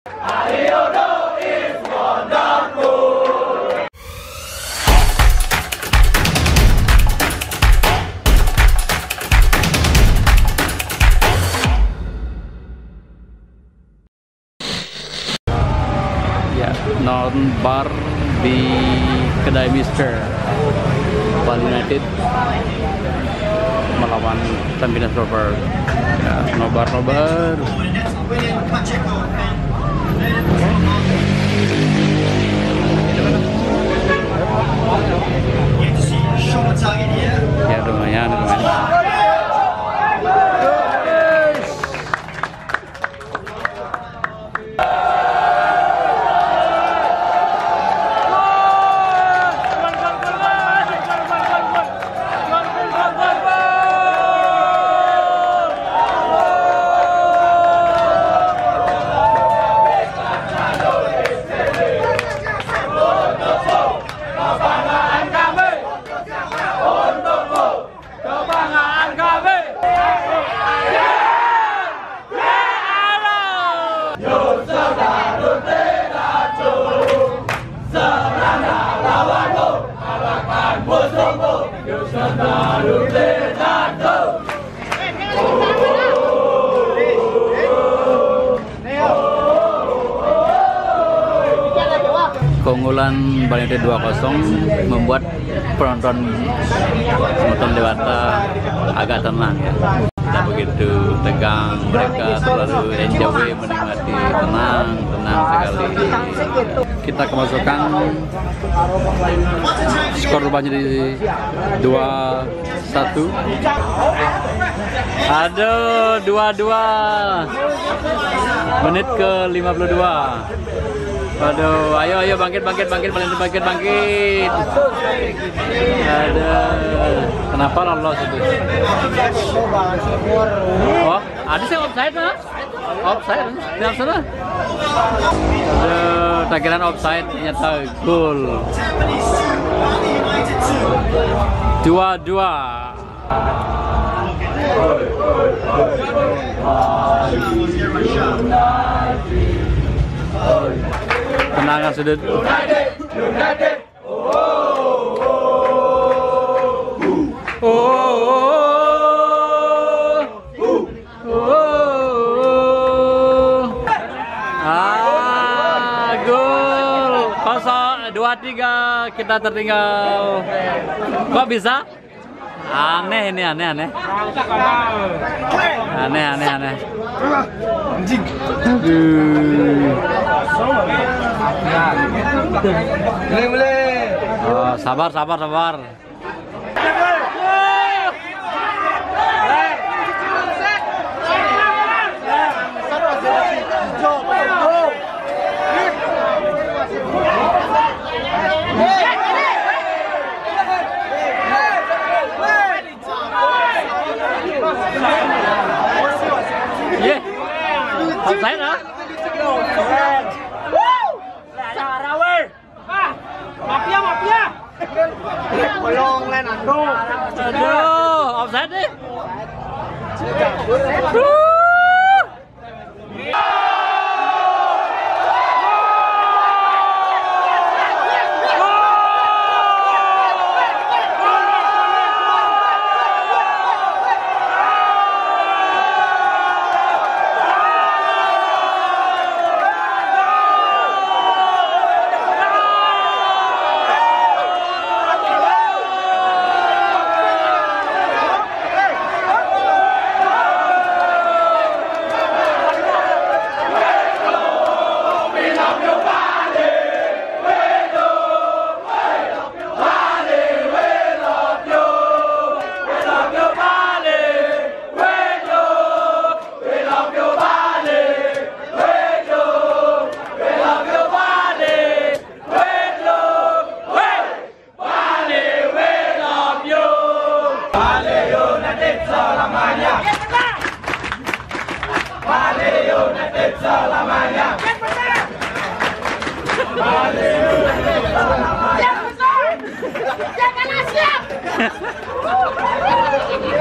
Ya, non bar di kedai Mister Bali United melawan Tampines Rovers. Ya, nobar nobar. Ya lumayan, lumayan. Keunggulan Bali United 2-0 membuat penonton penonton Dewata agak tenang ya. Tidak begitu tegang, mereka selalu enjoy menikmati tenang, tenang sekali. Kita kemasukan skor rupanya di 2-1. Aduh, 2-2. Menit ke 52. Aduh, ayo ayo bangkit bangkit bangkit bangkit bangkit bangkit. Aduh, kenapa lolos itu? Oh, ada sih offside mah? Offside, di sana. Aduh, takiran offside ternyata gol. Dua dua. Tendangan sudut. Oh, oh, oh, oh. Ah, gol. Kosong dua tiga kita tertinggal. Kok bisa? Aneh ini aneh aneh. Aneh aneh aneh. Aduh. Boleh boleh. Oh, sabar sabar sabar. Belum lain Aduh, offset nih.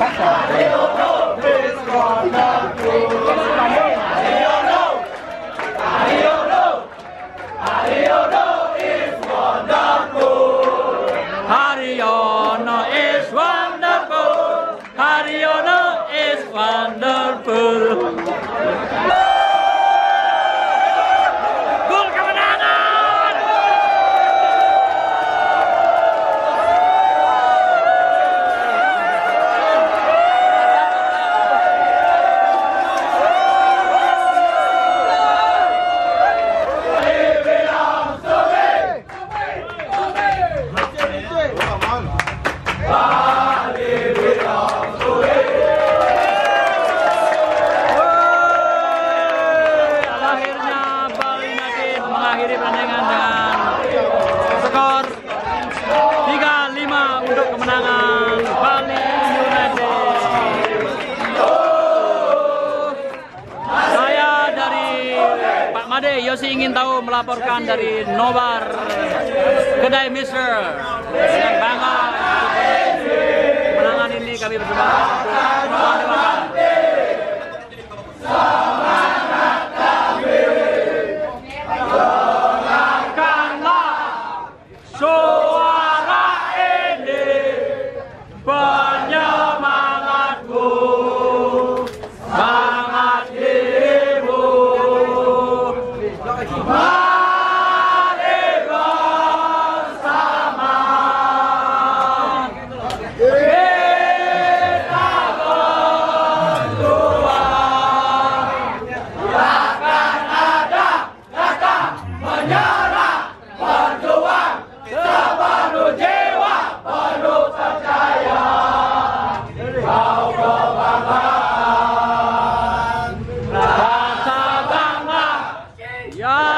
Tá certo. Akhirnya Bali United mengakhiri pertandingan dengan skor 3-5 untuk kemenangan Bali United. Saya dari Pak Made Yosi ingin tahu melaporkan dari Nobar Kedai Mister bangga kami bersama Yeah.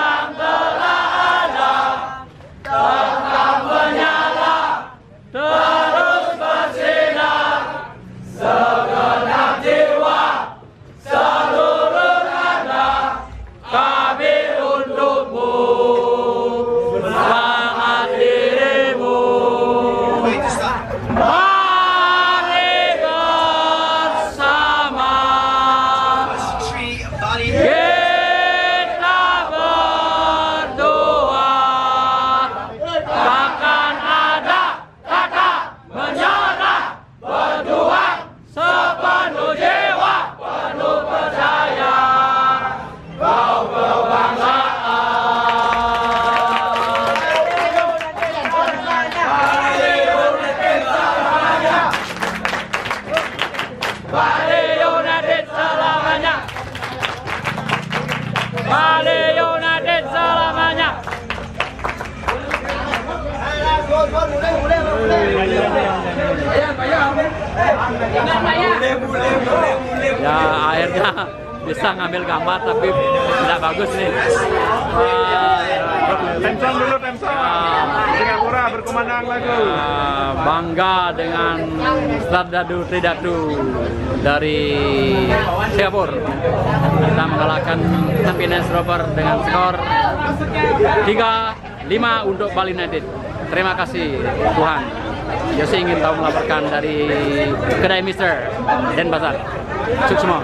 Ya akhirnya bisa ngambil gambar tapi tidak bagus nih. Temson dulu Temson. Singapura berkumandang lagu. Ah, bangga dengan Sardadu Tridatu dari Singapura. Kita mengalahkan Tampines Rover dengan skor 3-5 untuk Bali United. Terima kasih Tuhan. Yosi ingin tahu melaporkan dari kedai Mister Denpasar. Sukses semua.